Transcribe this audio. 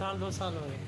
साल दो साल हो गए।